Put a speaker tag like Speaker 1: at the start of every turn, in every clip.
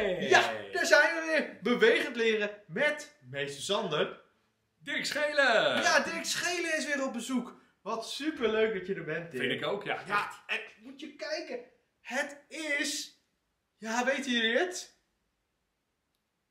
Speaker 1: Hey!
Speaker 2: Ja, daar zijn we weer. Bewegend leren met meester Sander.
Speaker 1: Dirk Schelen!
Speaker 2: Ja, Dirk Schelen is weer op bezoek. Wat super leuk dat je er bent, Dirk.
Speaker 1: Vind ik ook, ja.
Speaker 2: Ja, en moet je kijken. Het is... Ja, weten jullie het?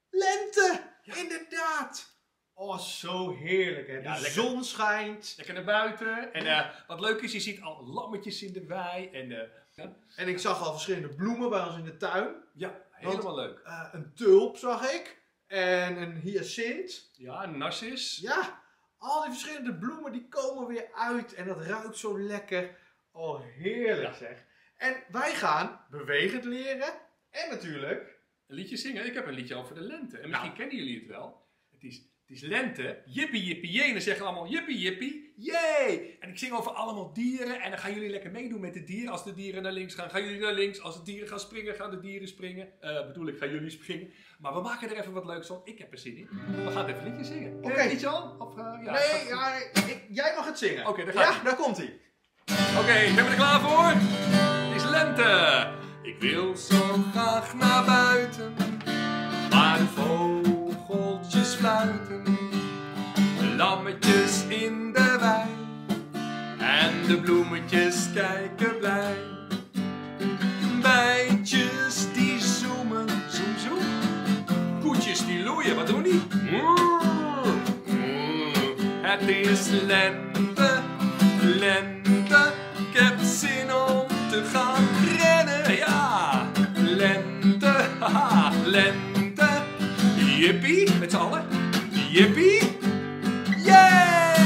Speaker 2: Lente! Inderdaad! Oh, zo heerlijk hè. De
Speaker 1: Ja,
Speaker 2: zon schijnt.
Speaker 1: Lekker naar buiten. En eh, wat leuk is, je ziet al lammetjes in de wei. En ja,
Speaker 2: En ik zag al verschillende bloemen bij ons in de tuin.
Speaker 1: ja, helemaal leuk.
Speaker 2: Eh, een tulp zag ik. En een hyacint.
Speaker 1: Ja, narcis.
Speaker 2: Ja, al die verschillende bloemen die komen weer uit. En dat ruikt zo lekker. Oh, heerlijk
Speaker 1: Ja.
Speaker 2: zeg. En wij gaan bewegend leren. En natuurlijk...
Speaker 1: Een liedje zingen. Ik heb een liedje over de lente. En misschien
Speaker 2: Nou.
Speaker 1: kennen jullie het wel. Het is, het is lente. Jippie, jippie, jee. En dan zeggen allemaal jippie, jippie, jee. En ik zing over allemaal dieren. En dan gaan jullie lekker meedoen met de dieren. Als de dieren naar links gaan, gaan jullie naar links. Als de dieren gaan springen, gaan de dieren springen. Eh bedoel ik, gaan jullie springen. Maar we maken er even wat leuks van. Ik heb er zin in. We gaan even liedje zingen.
Speaker 2: Oké.
Speaker 1: het liedje al? Of, eh, ja,
Speaker 2: nee, ja, ik- jij mag het zingen.
Speaker 1: Oké, daar gaat
Speaker 2: Ja, daar komt hij.
Speaker 1: Oké, zijn we er klaar voor? Het is lente. Ik wil zo graag naar buiten, waar de vogeltjes de lammetjes in de wei en de bloemetjes kijken blij. Bijtjes die zoemen, zoem zoem, koetjes die loeien, wat doen die? Mm. Het is lente, lente, ik heb zin om te gaan rennen, ja. Lente, haha, lente, jippie, met z'n allen, jippie, yeah!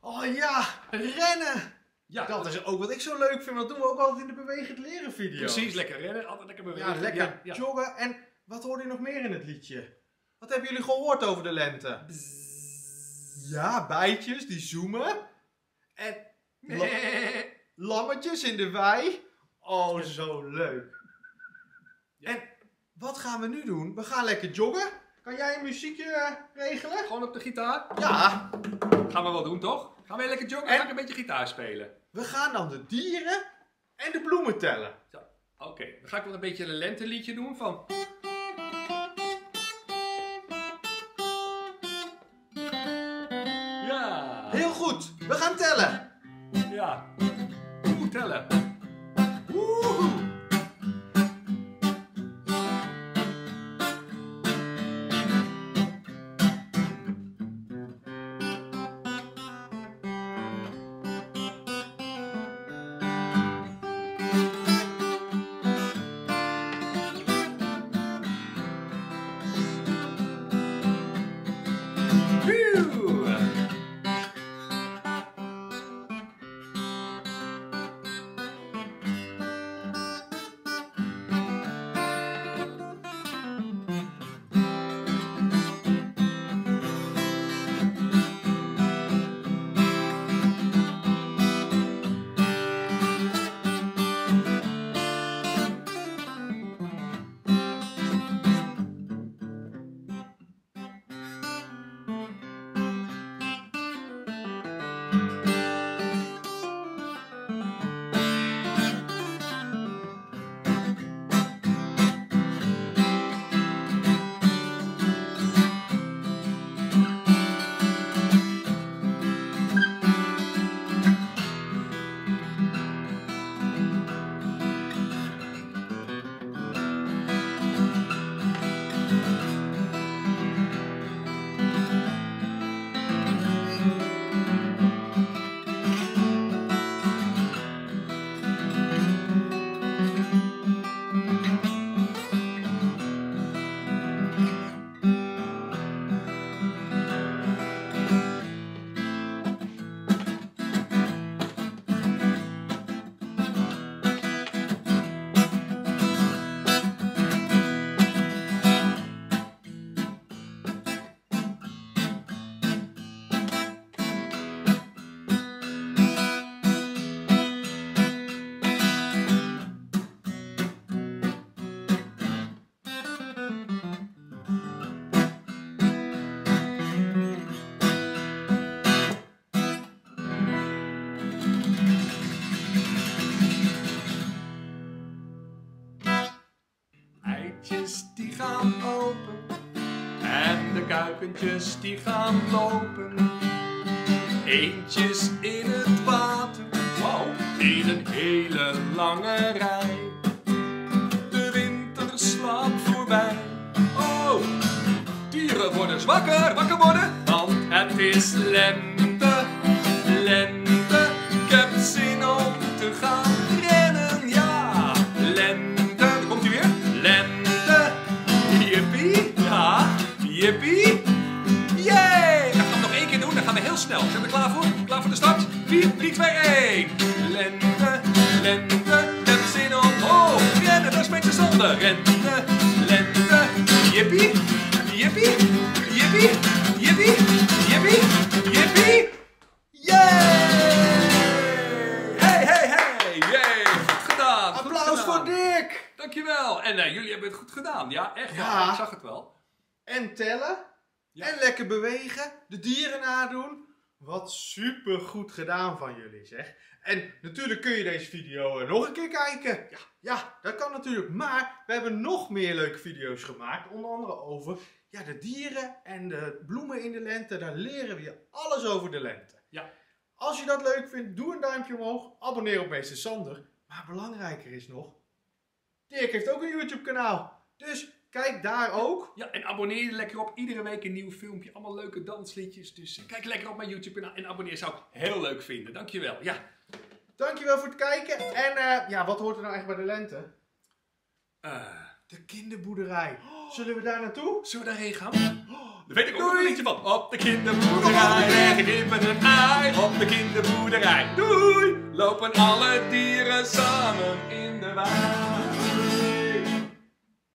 Speaker 2: Oh ja, rennen.
Speaker 1: Ja,
Speaker 2: Dat is ook wat ik zo leuk vind. Dat doen we ook altijd in de bewegend leren video.
Speaker 1: precies, lekker rennen, altijd lekker bewegen.
Speaker 2: Ja, lekker
Speaker 1: Ja, ja.
Speaker 2: joggen. En wat hoorde je nog meer in het liedje? Wat hebben jullie gehoord over de lente? Ja, bijtjes die zoomen. En la- lammetjes in de wei. Oh, zo leuk.
Speaker 1: Ja.
Speaker 2: En wat gaan we nu doen? We gaan lekker joggen. Kan jij een muziekje eh, regelen?
Speaker 1: Gewoon op de gitaar.
Speaker 2: Ja,
Speaker 1: Gaan we wel doen, toch? Gaan we lekker joggen?
Speaker 2: En-
Speaker 1: Ga ik een beetje gitaar spelen?
Speaker 2: we gaan dan de dieren en de bloemen tellen.
Speaker 1: Zo, Oké, dan ga ik wel een beetje een lenteliedje doen van... Ja,
Speaker 2: Heel goed, we gaan tellen.
Speaker 1: ja. Oeh, tellen.
Speaker 2: Woehoe.
Speaker 1: Gaan open. En de kuikentjes die gaan lopen. Eentjes in het water, wow, in een hele lange rij. De winter slaapt voorbij. Oh, dieren worden zwakker, wakker worden, want het is lente, zonde. Rente, lente, jippie, jippie, jippie, jippie, jippie, jippie. Yay! Hey, hey, hey! Yay! Goed gedaan! goed
Speaker 2: Applaus
Speaker 1: gedaan.
Speaker 2: voor Dirk!
Speaker 1: Dankjewel. En eh, jullie hebben het goed gedaan. Ja, echt.
Speaker 2: Ja.
Speaker 1: waar. Ik zag het wel.
Speaker 2: En tellen.
Speaker 1: Ja.
Speaker 2: En lekker bewegen. De dieren nadoen. Wat super goed gedaan van jullie zeg. En natuurlijk kun je deze video nog een keer kijken. Ja, ja, dat kan natuurlijk. Maar we hebben nog meer leuke video's gemaakt. Onder andere over ja, de dieren en de bloemen in de lente. Daar leren we je alles over de lente.
Speaker 1: Ja.
Speaker 2: Als je dat leuk vindt, doe een duimpje omhoog. Abonneer op Meester Sander. Maar belangrijker is nog, Dirk heeft ook een YouTube kanaal. Dus kijk daar ook.
Speaker 1: Ja, en abonneer je lekker op. Iedere week een nieuw filmpje. Allemaal leuke dansliedjes. Dus eh, kijk lekker op mijn YouTube kanaal. En abonneer zou ik heel leuk vinden. Dankjewel. Ja.
Speaker 2: Dankjewel voor het kijken. En eh, ja, wat hoort er nou echt bij de lente?
Speaker 1: Eh,
Speaker 2: De kinderboerderij. Zullen we daar naartoe?
Speaker 1: zullen we daarheen gaan? Oh, daar weet ik ook
Speaker 2: Doei.
Speaker 1: een liedje van. Op de kinderboerderij leggen kippen een ei. Op de kinderboerderij. Doei! Lopen alle dieren samen in de wei.